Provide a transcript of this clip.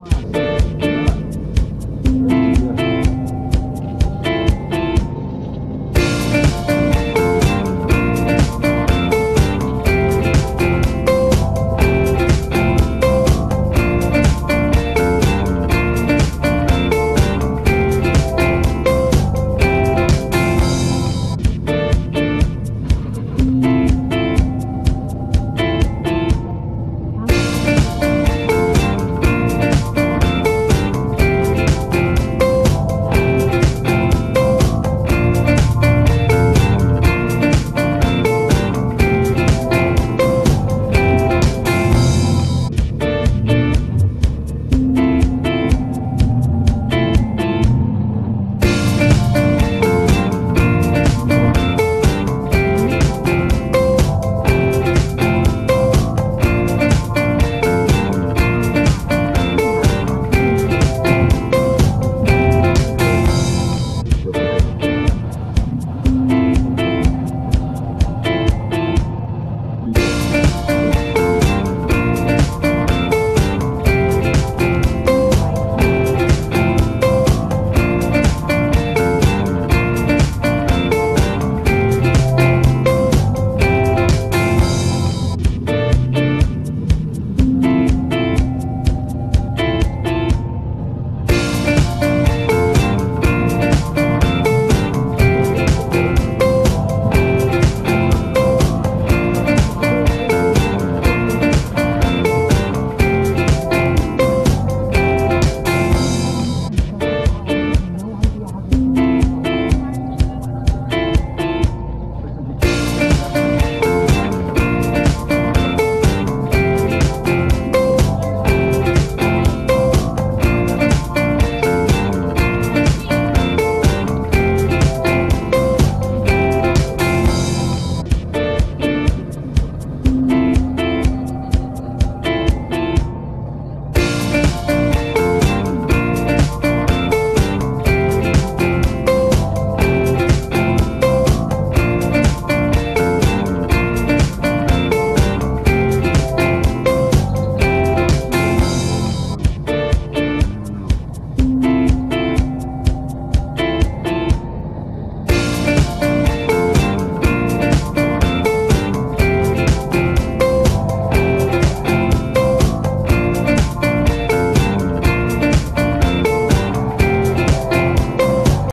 Wow.